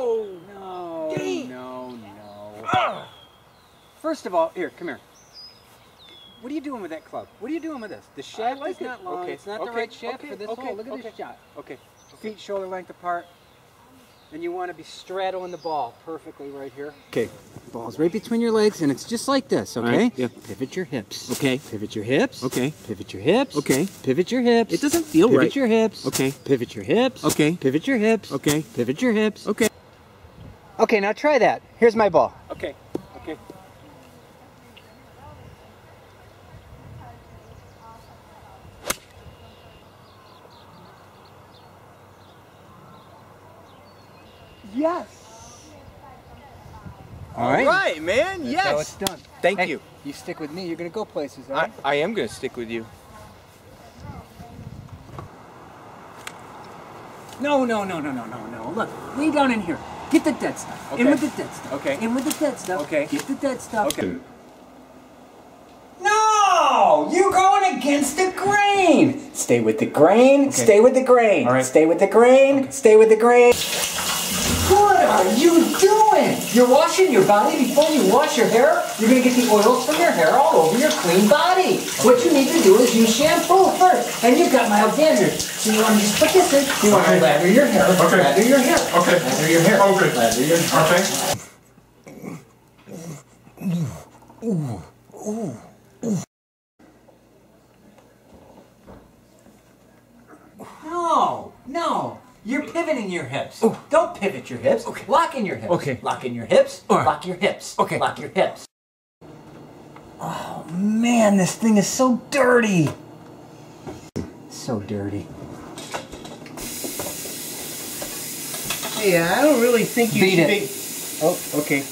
No! No, Dang. no, no. Ugh. First of all, here, come here. What are you doing with that club? What are you doing with this? The shaft like is it. not long. Okay, It's not the right shaft okay, for this okay, hole. Look at okay. this shot. Okay. Feet shoulder length apart. And you want to be straddling the ball perfectly right here. Okay. Ball's right between your legs, and it's just like this, okay? right, yeah. Pivot your hips. Okay. Pivot your hips. Okay. Pivot your hips. Okay. Pivot your hips. It doesn't feel Pivot right. Pivot your hips. Okay. Pivot your hips. Okay. Pivot your hips. Okay. Pivot your hips. Okay. Okay, now try that. Here's my ball. Okay. Okay. Yes. All right, man. That's how Yes. it's done. Thank Hey, you. You stick with me, you're gonna go places, all I. I am going to stick with you. No, no, no, no, no, no, no. Look, lay down in here. Get the dead stuff. Okay. In Okay. with the dead stuff. Okay. In with the dead stuff. Okay. Get the dead stuff. Okay. No! You're going against the grain! Stay with the grain, Okay. stay with the grain. All right. Stay with the grain, stay with the grain. What are you doing? You're washing your body before you wash your hair? You're gonna get the oils from your hair all over your clean body. What you need to do is use shampoo first. And you've got mild dandruff. So you want to just put this in, you want to Okay. lather your hair. Okay. Lather your hair. Okay. Lather your hair. Oh, okay. Lather your hair. Okay. No, no. You're pivoting your hips. Oh. Don't pivot your hips. Okay. Lock in your hips. Okay. Lock in your hips. Right. Lock your hips. Okay. Lock your hips. Oh man, this thing is so dirty. So dirty. Yeah, I don't really think you Beat should it. be- Oh, okay.